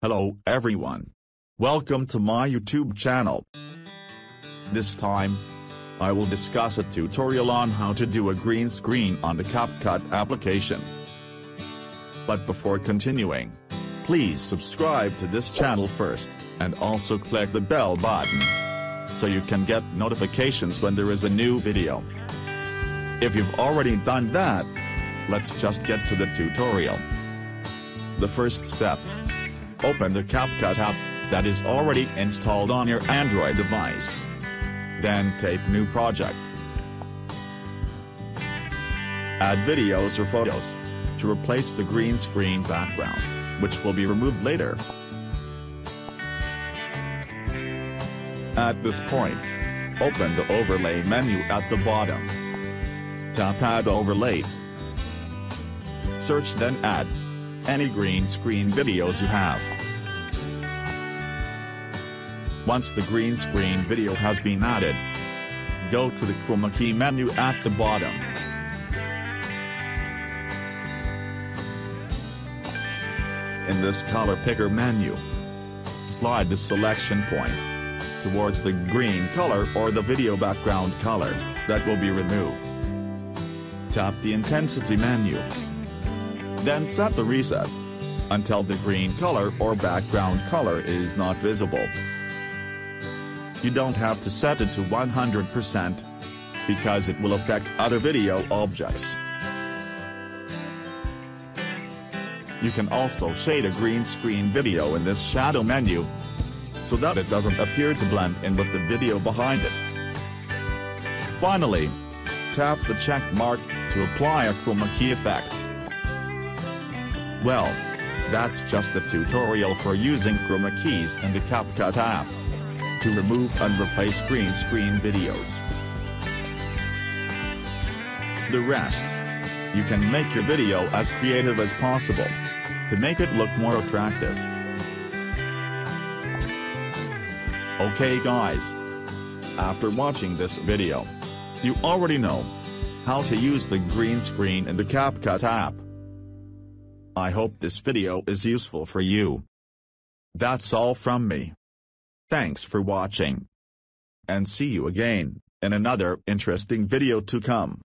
Hello everyone. Welcome to my YouTube channel. This time, I will discuss a tutorial on how to do a green screen on the CapCut application. But before continuing, please subscribe to this channel first, and also click the bell button, so you can get notifications when there is a new video. If you've already done that, let's just get to the tutorial. The first step. Open the CapCut app, that is already installed on your Android device. Then take New Project. Add videos or photos. To replace the green screen background, which will be removed later. At this point, open the Overlay menu at the bottom. Tap Add Overlay. Search then add any green screen videos you have. Once the green screen video has been added, go to the chroma key menu at the bottom. In this color picker menu, slide the selection point towards the green color or the video background color that will be removed. Tap the intensity menu. Then set the reset until the green color or background color is not visible. You don't have to set it to 100%, because it will affect other video objects. You can also shade a green screen video in this shadow menu, so that it doesn't appear to blend in with the video behind it. Finally, tap the check mark to apply a chroma key effect. Well, that's just the tutorial for using chroma keys in the CapCut app to remove and replace green screen videos. The rest. You can make your video as creative as possible to make it look more attractive. Okay guys. After watching this video, you already know how to use the green screen in the CapCut app. I hope this video is useful for you. That's all from me. Thanks for watching. And see you again, in another interesting video to come.